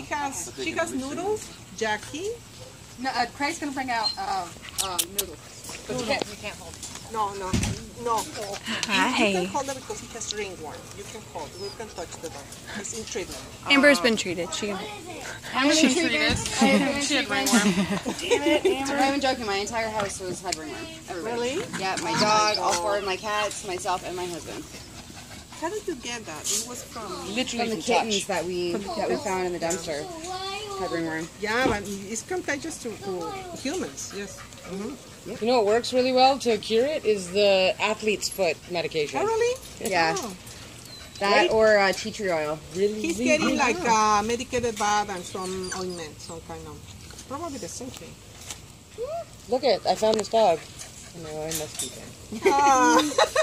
She has she has noodles, Jackie. No, uh, Craig's gonna bring out uh, uh, noodles. But you can't, you can't hold. No, no, no. You, you Hi. can hold it because he has ringworm. You can hold. We can touch the dog. He's in treatment. Amber's been treated. She I'm She's treated. She had ringworm. I'm not even joking. My entire house was had ringworm. Everybody. Really? Yeah, my dog, all four of my cats, myself, and my husband. How did you get that? It was from. Literally From the from kittens touch. that we that we found in the dumpster had ringworm. Yeah, but it's contagious to, to humans. Yes. You know what works really well to cure it is the athlete's foot medication. Oh, really? Yeah, Oh. that or uh, tea tree oil. Really, He's getting good. like uh, medicated bath and some ointment, some kind of. Probably the same thing. Look at I found this dog. I know I must be dead. Ah.